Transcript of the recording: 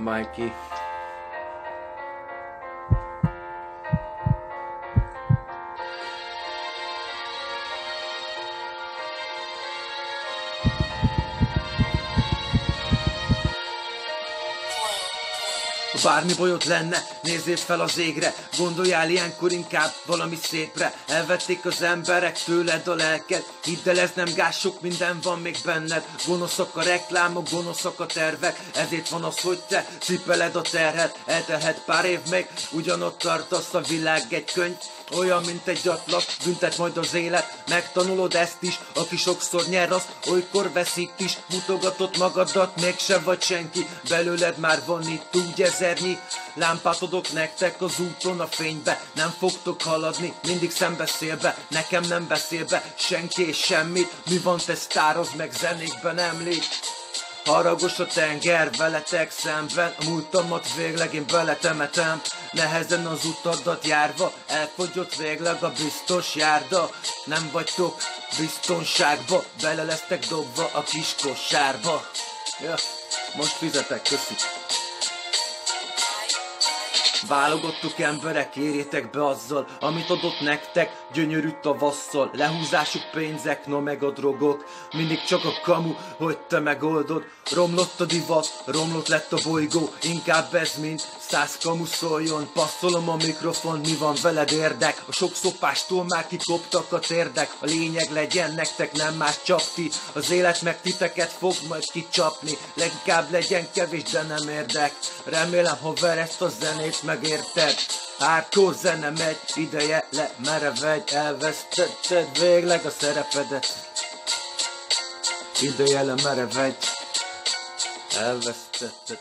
Mikey. Bármi bajod lenne, nézzél fel az égre. Gondoljál ilyenkor inkább valami szépre. Elvették az emberek tőled a lelked. Hidd el, ez nem gáz, sok minden van még benned. Gonoszak a reklámok, gonoszak a tervek. Ezért van az, hogy te cipeled a terhet. Eltelhet pár év még, ugyanott tartasz a világ egy könyv olyan, mint egy atlas, büntet majd az élet. Megtanulod ezt is, aki sokszor nyer az Olykor veszít is, mutogatott magadat Mégse vagy senki, belőled már van itt úgy ezernyi Lámpát adok nektek az úton a fénybe. Nem fogtok haladni, mindig szembeszélbe Nekem nem beszél be senki és semmit. Mi van te sztározd meg zenékben említ Haragos a tenger veletek szemben A múltamat végleg én beletemetem Nehezen az utadat járva Elfogyott végleg a biztos járda. Nem vagytok biztonságba Bele lesztek dobva a kis kosárba. Ja, Most fizetek, köszi Válogattuk emberek, érjétek be azzal, amit adott nektek, gyönyörű tavasszal. Lehúzásuk pénzek, no meg a drogok, mindig csak a kamu, hogy te megoldod. Romlott a divat, romlott lett a bolygó, inkább ez mint száz kamu szóljon. Passzolom a mikrofon, mi van veled érdek? A sok szopástól már kikoptak a térdek, a lényeg legyen nektek nem más csak ti. Az élet meg titeket fog majd kicsapni, leginkább legyen kevés, de nem érdek. Remélem, ha ezt a zenét megérted Hardcore zene megy, ideje le, merevedj Elvesztetted végleg a szerepedet. Ideje le, merevedj Elvesztetted